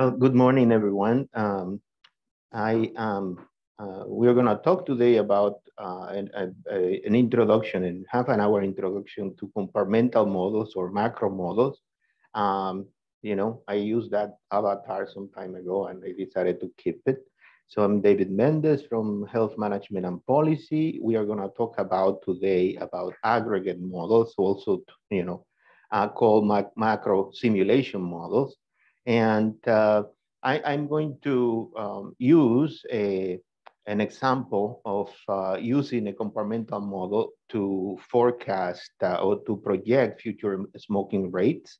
Well, good morning, everyone. Um, I um, uh, we're going to talk today about uh, an, a, an introduction, in half an hour introduction to compartmental models or macro models. Um, you know, I used that avatar some time ago and I decided to keep it. So I'm David Mendez from Health Management and Policy. We are going to talk about today about aggregate models, also, you know, uh, called mac macro simulation models. And uh, I, am going to um, use a, an example of uh, using a compartmental model to forecast uh, or to project future smoking rates.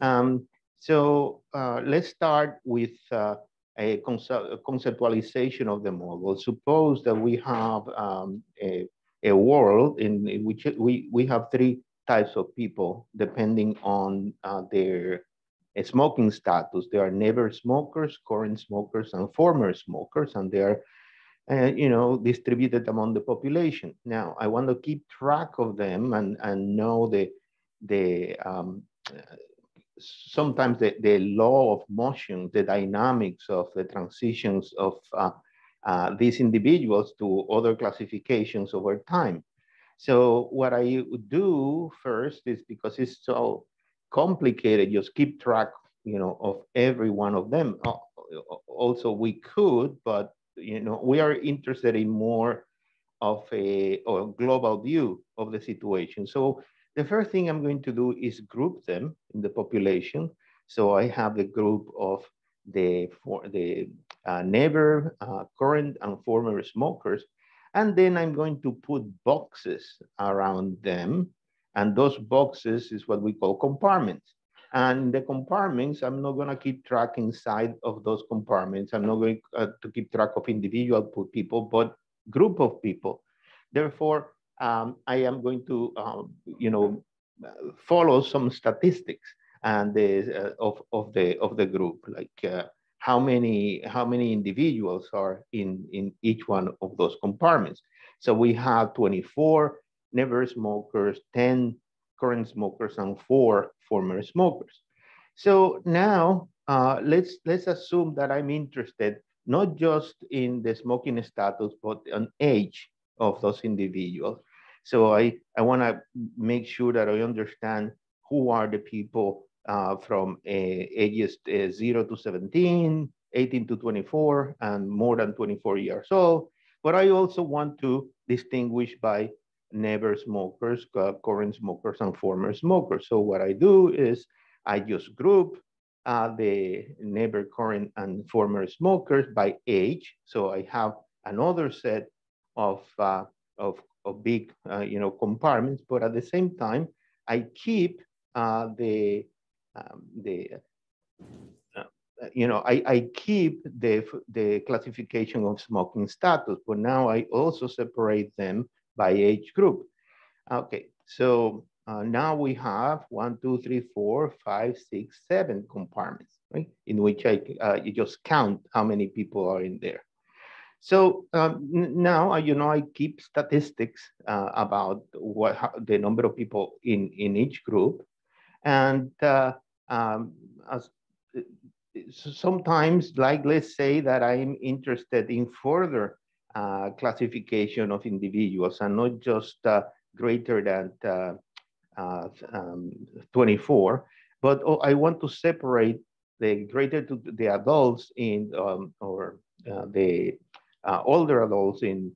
Um, so uh, let's start with uh, a, conceptualization of the model. Suppose that we have um, a, a world in, which we, we have three types of people depending on uh, their smoking status. They are never smokers, current smokers, and former smokers, and they are uh, you know, distributed among the population. Now, I want to keep track of them and, and know the, the um, sometimes the, the law of motion, the dynamics of the transitions of uh, uh, these individuals to other classifications over time. So what I do first is because it's so complicated, just keep track, you know, of every one of them. Also, we could, but you know, we are interested in more of a, a global view of the situation. So the first thing I'm going to do is group them in the population. So I have the group of the, for the uh, never, uh, current, and former smokers. And then I'm going to put boxes around them. And those boxes is what we call compartments. And the compartments, I'm not going to keep track inside of those compartments. I'm not going uh, to keep track of individual people, but group of people. Therefore, um, I am going to, um, you know, follow some statistics and the, uh, of, of the of the group, like uh, how many how many individuals are in in each one of those compartments. So we have 24 never smokers, 10 current smokers, and four former smokers. So now uh, let's let's assume that I'm interested not just in the smoking status, but on age of those individuals. So I, I want to make sure that I understand who are the people uh, from uh, ages uh, 0 to 17, 18 to 24, and more than 24 years old. But I also want to distinguish by never smokers, current smokers, and former smokers. So what I do is I just group uh, the never current and former smokers by age. So I have another set of, uh, of of big, uh, you know, compartments, but at the same time, I keep uh, the, um, the uh, you know, I, I keep the, the classification of smoking status, but now I also separate them by age group. Okay, so uh, now we have one, two, three, four, five, six, seven compartments, right? In which I uh, you just count how many people are in there. So um, now, you know, I keep statistics uh, about what how, the number of people in, in each group. And uh, um, as, sometimes, like let's say that I'm interested in further uh, classification of individuals and not just uh, greater than uh, uh, um, 24, but oh, I want to separate the greater to the adults in um, or the uh, older adults in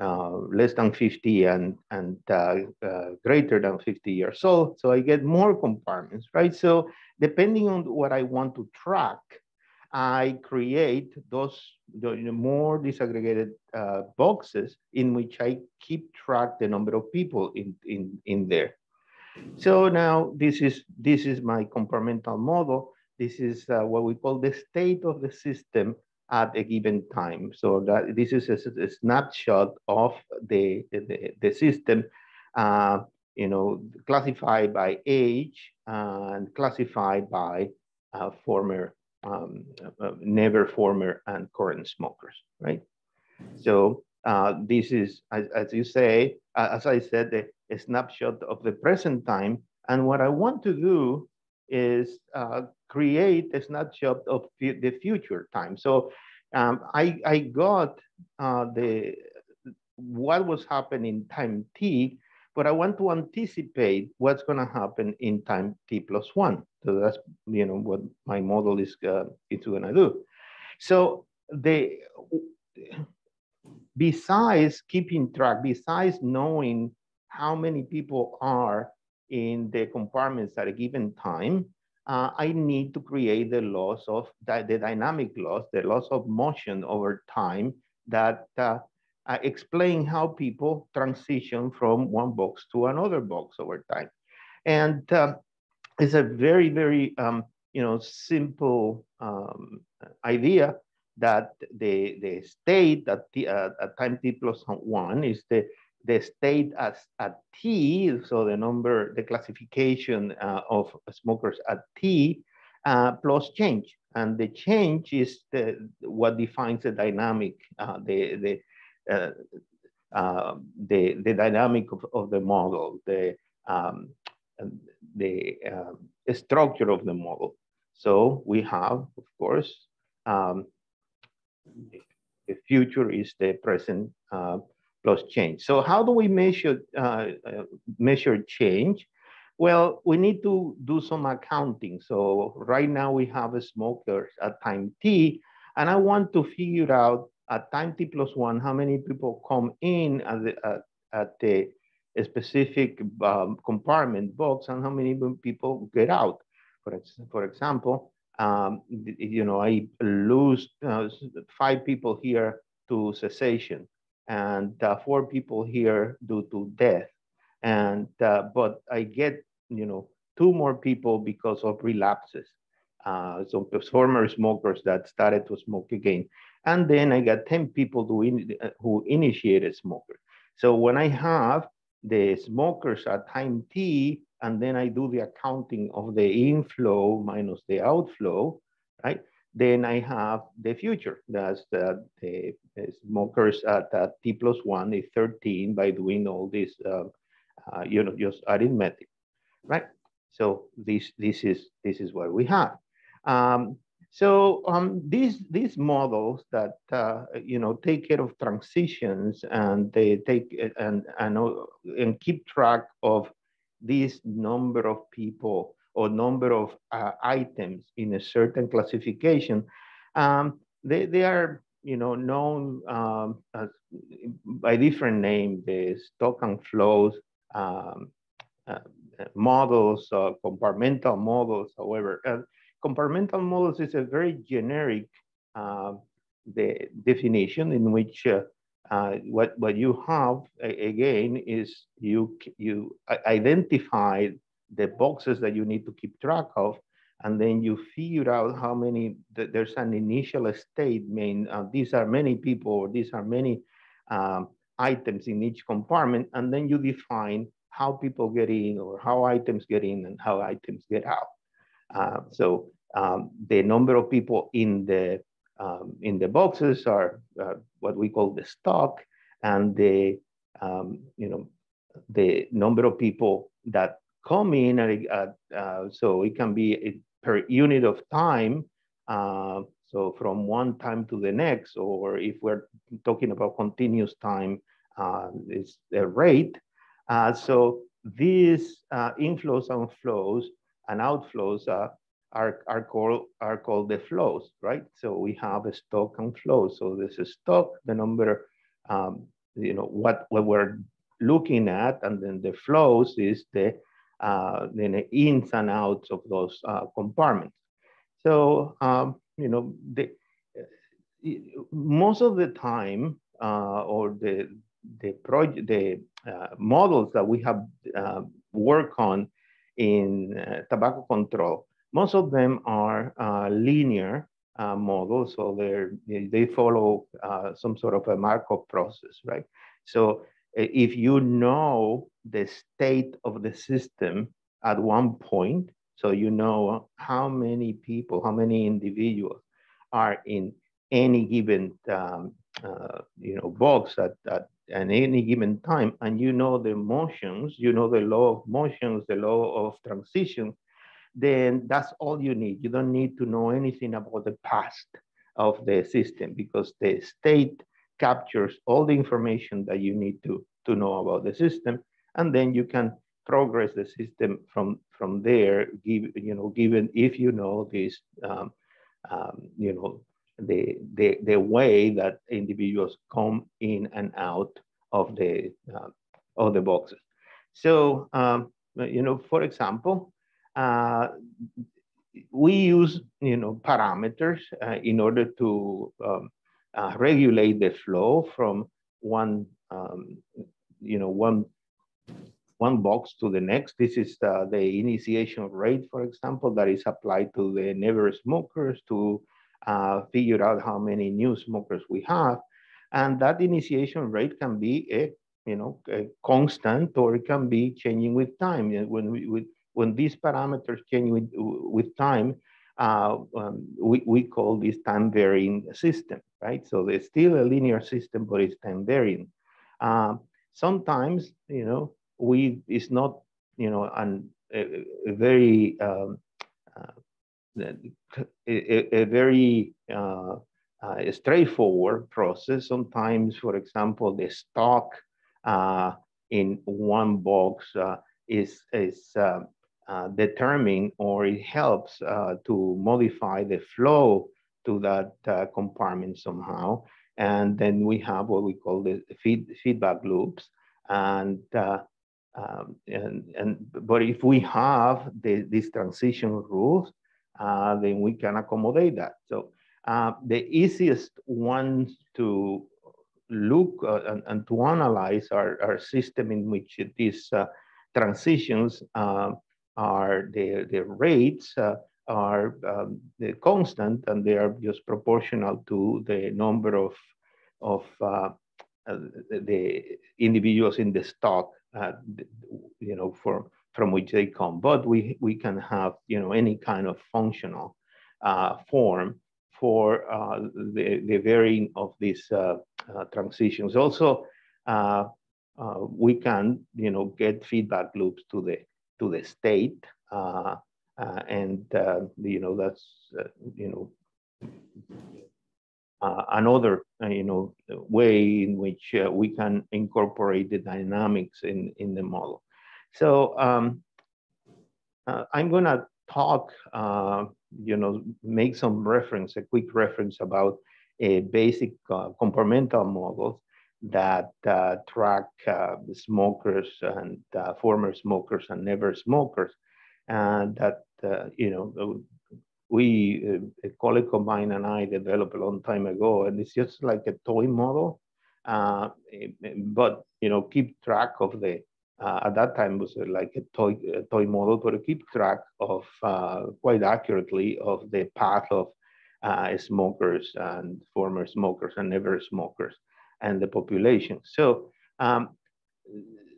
uh, less than 50 and, and uh, uh, greater than 50 years old. So I get more compartments, right? So depending on what I want to track, I create those more disaggregated uh, boxes in which I keep track the number of people in, in, in there. So now this is, this is my compartmental model. This is uh, what we call the state of the system at a given time. So that this is a, a snapshot of the, the, the system, uh, you know, classified by age and classified by uh, former, um, uh, never former and current smokers, right? So uh, this is, as, as you say, as I said, the, a snapshot of the present time. And what I want to do is uh, create a snapshot of the future time. So um, I, I got uh, the what was happening in time t, but I want to anticipate what's going to happen in time t plus one. So that's you know what my model is uh, it's going to do. So they besides keeping track, besides knowing how many people are in the compartments at a given time, uh, I need to create the laws of the, the, dynamic laws, the laws of motion over time that uh, uh, explain how people transition from one box to another box over time. And um, it's a very, very, um, you know, simple um, idea that the, the state at, t, uh, at time t plus one is the, the state as at t, so the number, the classification uh, of smokers at t uh, plus change. And the change is the, what defines the dynamic, uh, the, the, uh, uh, the, the dynamic of, of the model, the, um, the structure of the model. So we have, of course, um, the future is the present uh, plus change. So how do we measure uh, uh, measure change? Well, we need to do some accounting. So right now we have a smokers at time t, and I want to figure out at time t plus one how many people come in at the, at, at the specific um, compartment box and how many people get out. For, ex for example, um, you know, I lose uh, five people here to cessation and uh, four people here due to death. And, uh, but I get, you know, two more people because of relapses. Uh, so former smokers that started to smoke again. And then I got 10 people who, in, who initiated smoker. So when I have the smokers at time T and then I do the accounting of the inflow minus the outflow, right? Then I have the future. That's the, the, smokers at, at T plus one is 13 by doing all this, uh, uh, you know, just arithmetic, right? So this, this, is, this is what we have. Um, so um, these these models that uh, you know take care of transitions and they take and and and keep track of this number of people or number of uh, items in a certain classification, um, they, they are you know, known um, as, by different names, the stock and flows um, uh, models, uh, compartmental models, however. Compartmental models is a very generic uh, the definition in which uh, uh, what, what you have, again, is you, you identify the boxes that you need to keep track of, and then you figure out how many, there's an initial state, mean uh, these are many people, or these are many um, items in each compartment, and then you define how people get in, or how items get in, and how items get out. Uh, so um, the number of people in the um, in the boxes are uh, what we call the stock and the um, you know the number of people that come in at, uh, so it can be per unit of time uh, so from one time to the next or if we're talking about continuous time uh, it's the rate. Uh, so these uh, inflows and flows and outflows are, are, are, called, are called the flows, right? So we have a stock and flow. So this is stock, the number, um, you know, what, what we're looking at, and then the flows is the, uh, then the ins and outs of those uh, compartments. So, um, you know, the, most of the time, uh, or the, the project, the uh, models that we have uh, worked on in uh, tobacco control most of them are uh, linear uh, models, so they're, they follow uh, some sort of a Markov process, right? So if you know the state of the system at one point, so you know how many people, how many individuals are in any given um, uh, you know box at, at, at any given time, and you know the motions, you know the law of motions, the law of transition, then that's all you need. You don't need to know anything about the past of the system because the state captures all the information that you need to, to know about the system. And then you can progress the system from, from there, give, you know, given if you know this, um, um, you know, the, the, the way that individuals come in and out of the, uh, of the boxes. So, um, you know, for example, uh, we use, you know, parameters uh, in order to um, uh, regulate the flow from one, um, you know, one one box to the next. This is the, the initiation rate, for example, that is applied to the never smokers to uh, figure out how many new smokers we have. And that initiation rate can be a, you know, constant or it can be changing with time. When, we, when these parameters change with, with time, uh, um, we, we call this time varying system, right? So there's still a linear system, but it's time varying. Uh, sometimes, you know, we it's not you know an, a, a very um, uh, a, a, very uh, uh, straightforward process. Sometimes, for example, the stock uh, in one box is is uh, determined or it helps to modify the flow to that compartment somehow. And then we have what we call the feed, feedback loops. And um, and, and, but if we have the, these transition rules, uh, then we can accommodate that. So uh, the easiest ones to look uh, and, and, to analyze our, our system in which these uh, transitions are the, the rates uh, are um, the constant and they are just proportional to the number of, of uh, the individuals in the stock uh, you know, for, from which they come. But we, we can have, you know, any kind of functional uh, form for uh, the, the varying of these uh, uh, transitions. Also, uh, we can, you know, get feedback loops to the, to the state. and, you know, that's, you know, uh, another uh, you know way in which uh, we can incorporate the dynamics in in the model so um, uh, i'm going to talk uh, you know make some reference a quick reference about a basic uh, compartmental models that track smokers and former smokers and never smokers and that you know we, uh, colleague of mine and I developed a long time ago, and it's just like a toy model. Uh, but you know, keep track of the. Uh, at that time was like a toy a toy model, but keep track of uh, quite accurately of the path of uh, smokers and former smokers and never smokers and the population. So, um,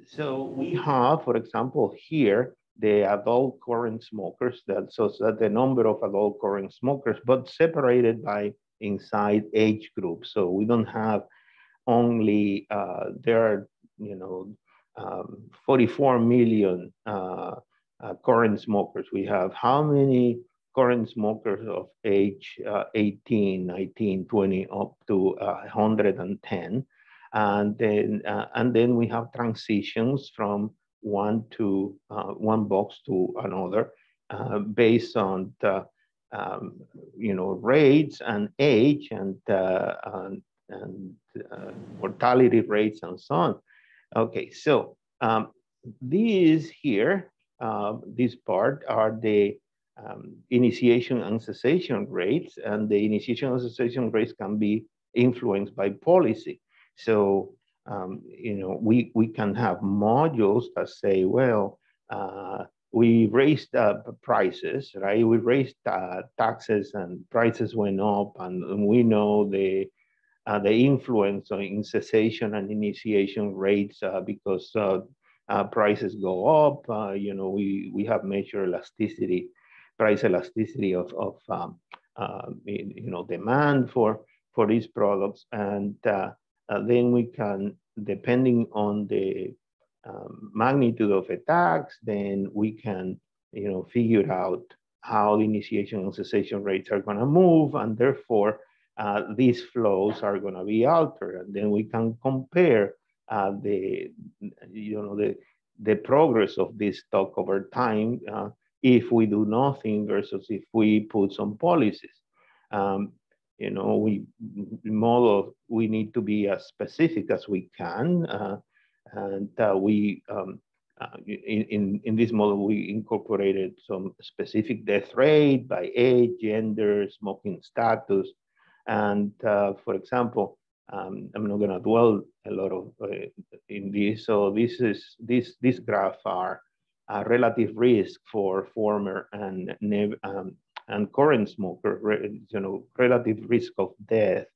so we have, for example, here the adult current smokers, that, so that the number of adult current smokers, but separated by inside age groups. So we don't have only, uh, there are, you know, um, 44 million uh, uh, current smokers. We have how many current smokers of age uh, 18, 19, 20, up to 110. And then, uh, and then we have transitions from one to uh, one box to another uh, based on the um, you know rates and age and uh, and, and uh, mortality rates and so on. Okay, so um, these here, uh, this part are the um, initiation and cessation rates, and the initiation and cessation rates can be influenced by policy. So um, you know, we, we can have modules that say, well, uh, we raised uh, prices, right? We raised uh, taxes and prices went up, and, and we know the uh, the influence in cessation and initiation rates uh, because uh, prices go up. you know, we we have measured elasticity, price elasticity of of um, you know demand for for these products, and uh, then we can, depending on the um, magnitude of attacks, then we can you know, figure out how the initiation and cessation rates are going to move, and therefore uh, these flows are going to be altered, and then we can compare uh, the, you know, the the progress of this stock over time uh, if we do nothing versus if we put some policies. Um, you know, we model, we need to be as specific as we can. Uh, and uh, we, um, uh, in, in, in this model, we incorporated some specific death rate by age, gender, smoking status. And uh, for example, um, I'm not going to dwell a lot of uh, in this. So this is this this graph are a relative risk for former and um, and current smoker, you know, relative risk of death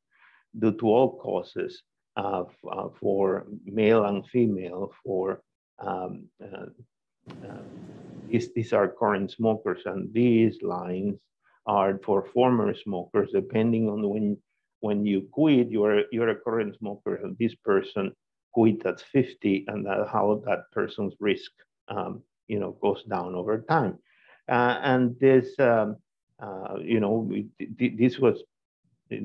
due to all causes uh, uh, for male and female for um, uh, uh, these, these are current smokers and these lines are for former smokers depending on when when you quit, you're, you're a current smoker, and this person quit at 50, and that, how that person's risk, um, you know, goes down over time. Uh, and this, um, uh, you know, this was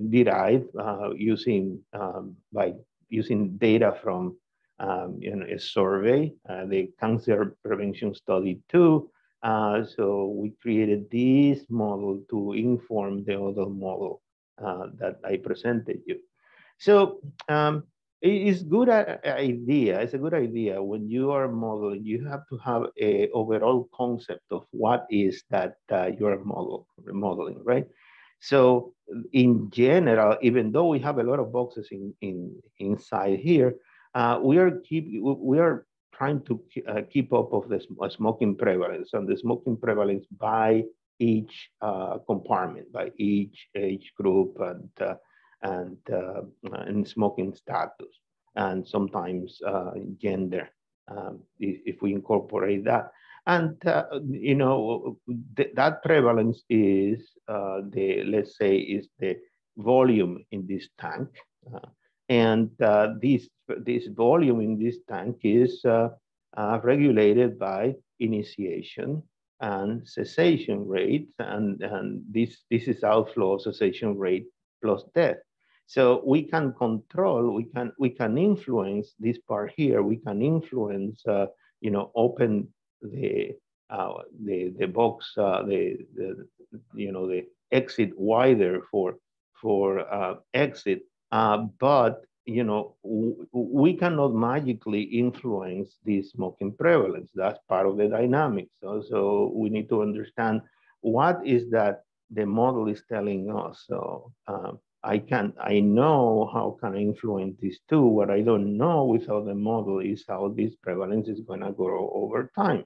derived uh, using um, by using data from um, you know, a survey, uh, the cancer prevention study two. Uh, so we created this model to inform the other model uh, that I presented you. So um, it is good idea. It's a good idea when you are modeling. You have to have a overall concept of what is that uh, you are model modeling, right? So in general, even though we have a lot of boxes in, in inside here, uh, we are keep we are trying to uh, keep up of the smoking prevalence and the smoking prevalence by each uh, compartment, by each age group and uh, and uh, and smoking status, and sometimes uh, gender, um, if, we incorporate that. And uh, you know th that prevalence is uh, the let's say is the volume in this tank, and this this volume in this tank is regulated by initiation and cessation rate, and, and this, this is outflow cessation rate plus death. So we can control, we can we can influence this part here. We can influence, uh, you know, open the uh, the the box, uh, the the you know the exit wider for for uh, exit. Uh, but you know, we cannot magically influence the smoking prevalence. That's part of the dynamics. So, so we need to understand what is that the model is telling us. So um, I can, I know how can I influence this too. What I don't know without the model is how this prevalence is going to grow over time,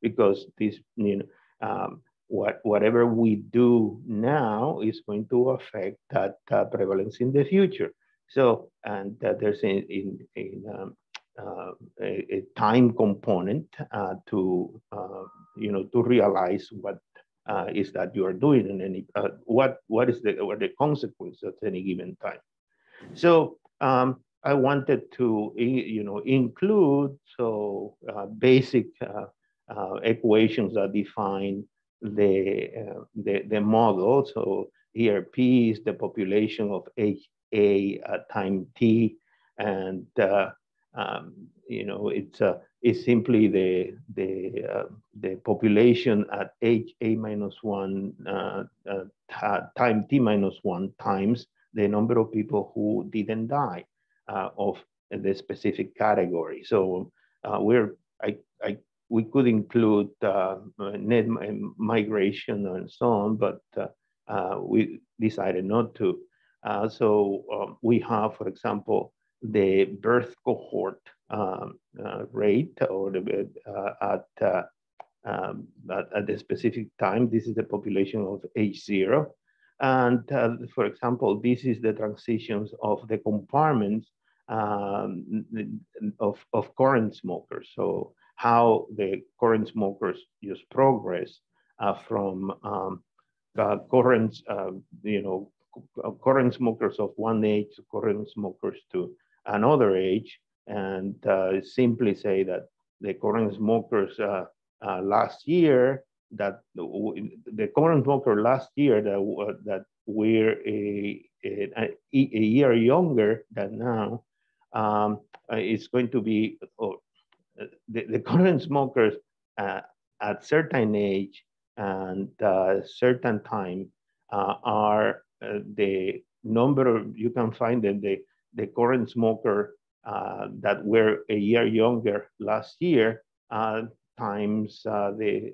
because this, you know, um, what whatever we do now is going to affect that uh, prevalence in the future. So, and uh, there's in, in, in um, uh, a, a, time component uh, to, uh, you know, to realize what uh, is that you are doing and any, uh, what, what is the, what the consequence at any given time. So um, I wanted to, you know, include so basic equations that define the, the, the model. So here P is the population of a uh, time t, and uh, um, you know it's uh, it's simply the the uh, the population at h a minus one uh, uh, time t minus one times the number of people who didn't die of the specific category. So we're I, I we could include net migration and so on, but we decided not to. Uh, so um, we have, for example, the birth cohort um, uh, rate or the, uh, at, uh, um, at, at, a specific time. This is the population of age zero. And uh, for example, this is the transitions of the compartments um, of, of current smokers. So how the current smokers just progress uh, from um, current, you know, current smokers of one age to current smokers to another age, and uh, simply say that the current smokers uh, uh, last year that the current smoker last year that that we're a, a, a year younger than now, um, it's going to be oh, the, the current smokers uh, at certain age and uh, certain time uh, are the number of, you can find them, the, the current smoker uh, that were a year younger last year uh, times the,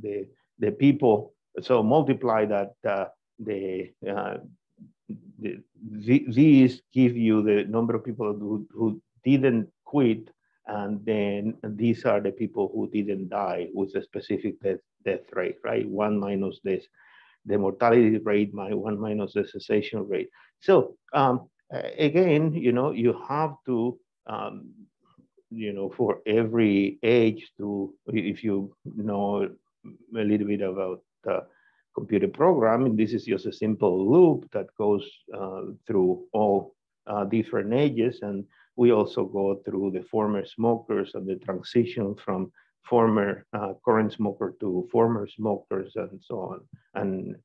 the, the people, so multiply that the, the, these give you the number of people who, who didn't quit and then these are the people who didn't die with a specific death, death rate, right? One minus this, the mortality rate, my one minus the cessation rate. So um, again, you know, you have to, um, you know, for every age to, if you know a little bit about uh, computer programming, this is just a simple loop that goes uh, through all uh, different ages and we also go through the former smokers and the transition from former uh, current smoker to former smokers and so on. And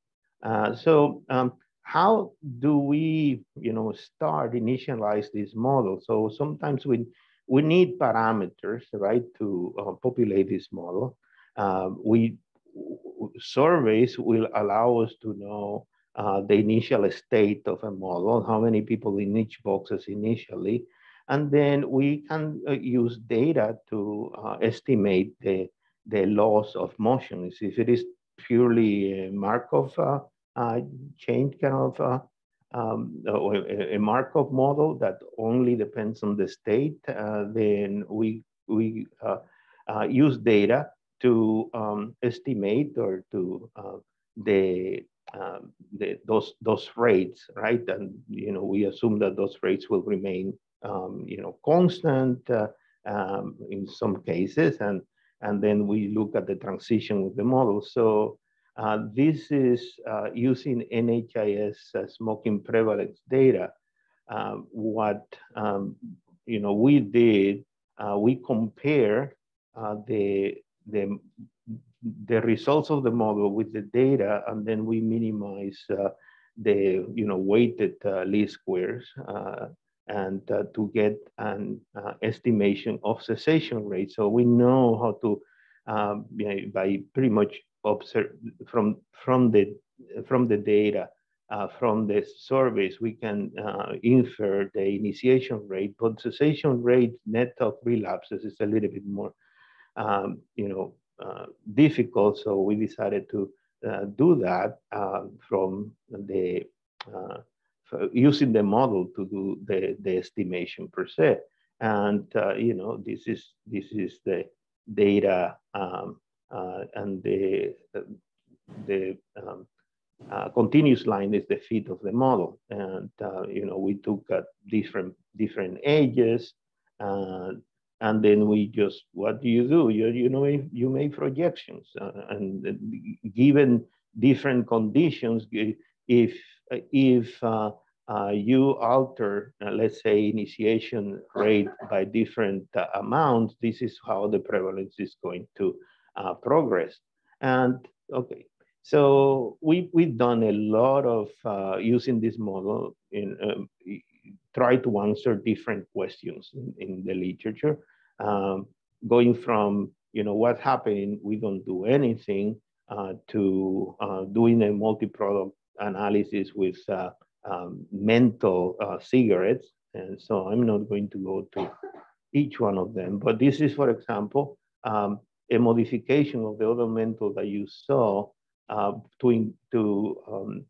uh, so um, how do we, you know, start initialize this model? So sometimes we, we need parameters, right, to uh, populate this model. Um, we surveys will allow us to know uh, the initial state of a model, how many people in each boxes initially, and then we can uh, use data to uh, estimate the, the loss of motion. If it is purely Markov change kind of uh, um, a, a, Markov model that only depends on the state, uh, then we, we use data to um, estimate or to the um, the, those those rates, right? And you know, we assume that those rates will remain um, you know, constant uh, um, in some cases, and and then we look at the transition with the model. So uh, this is uh, using NHIS uh, smoking prevalence data. Uh, what um, you know we did, uh, we compare the the the results of the model with the data, and then we minimize the you know weighted least squares and uh, to get an uh, estimation of cessation rate. So we know how to, um, by pretty much observe from, from, the, from the data, uh, from the surveys, we can uh, infer the initiation rate, but cessation rate net of relapses is a little bit more, um, you know, uh, difficult. So we decided to uh, do that from the uh, using the model to do the, the estimation per se. And, uh, you know, this is, this is the data um, uh, and the, the um, uh, continuous line is the fit of the model. And, uh, you know, we took at different, different ages and, and then we just, what do you do? You, you know, you make projections uh, and given different conditions, if, if uh, you alter, uh, let's say, initiation rate by different uh, amounts, this is how the prevalence is going to uh, progress. And okay, so we, we've done a lot of uh, using this model in um, try to answer different questions in, in the literature, um, going from, you know, what's happening, we don't do anything, uh, to doing a multi-product analysis with um, menthol uh, cigarettes. And so I'm not going to go to each one of them, but this is, for example, um, a modification of the other menthol that you saw uh, to, to, um,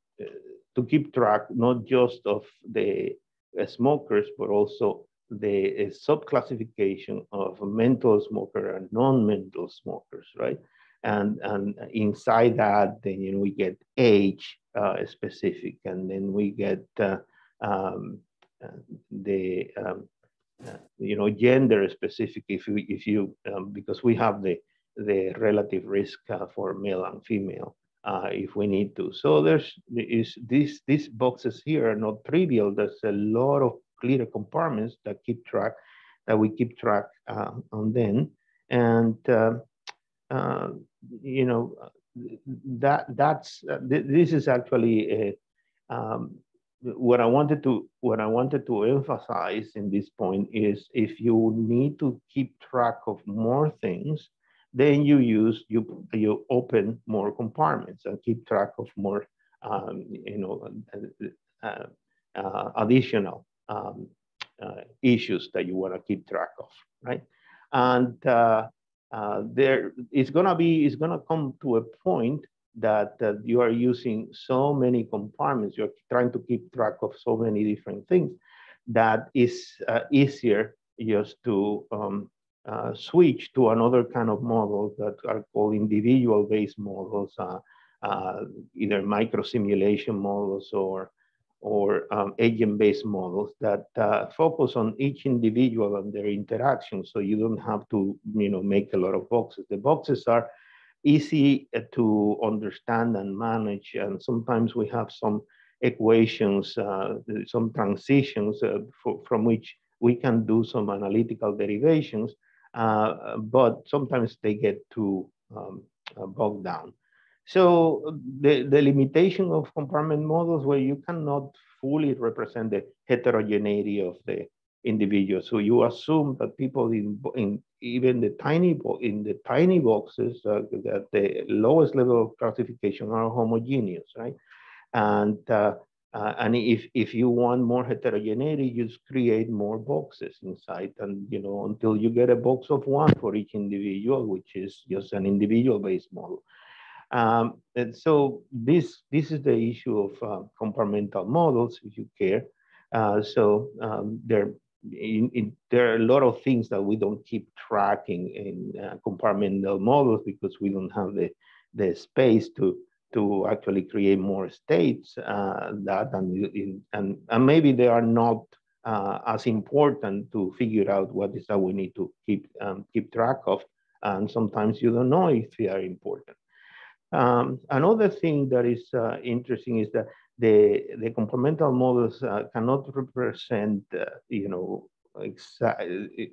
to keep track not just of the uh, smokers, but also the uh, subclassification of menthol smoker and non-menthol smokers, right? And, and inside that, then you know, we get age, uh, specific, and then we get uh, um, uh, the um, you know gender specific if you if you um, because we have the the relative risk for male and female uh, if we need to. So there's is these these boxes here are not trivial. There's a lot of clear compartments that keep track that we keep track uh, on them, and uh, you know, that that's uh, th this is actually a, um, what I wanted to what I wanted to emphasize in this point is if you need to keep track of more things, then you use you you open more compartments and keep track of more um, you know uh, uh, additional um, uh, issues that you want to keep track of, right? And uh, uh, there it's gonna be it's gonna come to a point that, that you are using so many compartments, you're trying to keep track of so many different things that is uh, easier just to um, uh, switch to another kind of models that are called individual-based models, uh, uh, either micro-simulation models or, or um, agent-based models that uh, focus on each individual and their interaction. So you don't have to, you know, make a lot of boxes. The boxes are easy uh, to understand and manage. And sometimes we have some equations, uh, some transitions for, from which we can do some analytical derivations, uh, but sometimes they get too um, uh, bogged down. So the, the limitation of compartment models where you cannot fully represent the heterogeneity of the individual. So you assume that people in, in even the tiny in the tiny boxes uh, at the lowest level of classification are homogeneous, right? And uh, uh, and if if you want more heterogeneity, you just create more boxes inside, and you know until you get a box of one for each individual, which is just an individual-based model. Um, and so this this is the issue of uh, compartmental models, if you care. Uh, so um, they're in, in, there are a lot of things that we don't keep tracking in uh, compartmental models because we don't have the, the space to, to actually create more states uh, that and, and, and maybe they are not uh, as important to figure out what is that we need to keep, um, keep track of. And sometimes you don't know if they are important. Um, another thing that is uh, interesting is that the, the compartmental models uh, cannot represent, uh, you know,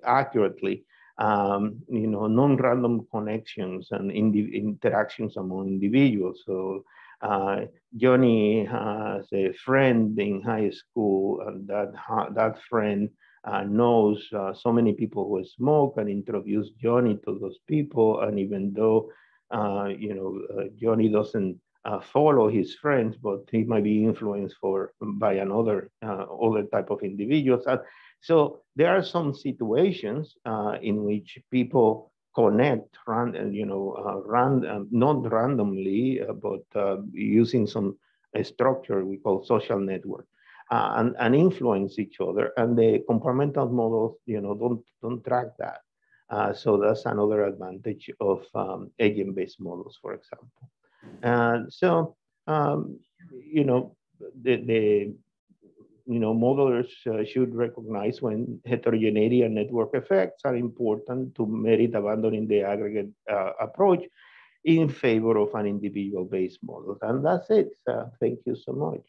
accurately, um, you know, non-random connections and interactions among individuals. So uh, Johnny has a friend in high school, and that that friend uh, knows uh, so many people who smoke and introduce Johnny to those people. And even though uh, you know uh, Johnny doesn't uh, follow his friends, but he might be influenced for by another other type of individuals. And so there are some situations uh, in which people connect, ran, you know, uh, random, not randomly, uh, but uh, using some structure we call social network. and, and influence each other, and the compartmental models, you know, don't don't track that. so that's another advantage of um, agent-based models, for example. And so, um, you know, the, the you know, modelers uh, should recognize when heterogeneity and network effects are important to merit abandoning the aggregate uh, approach in favor of an individual-based model. And that's it. Thank you so much.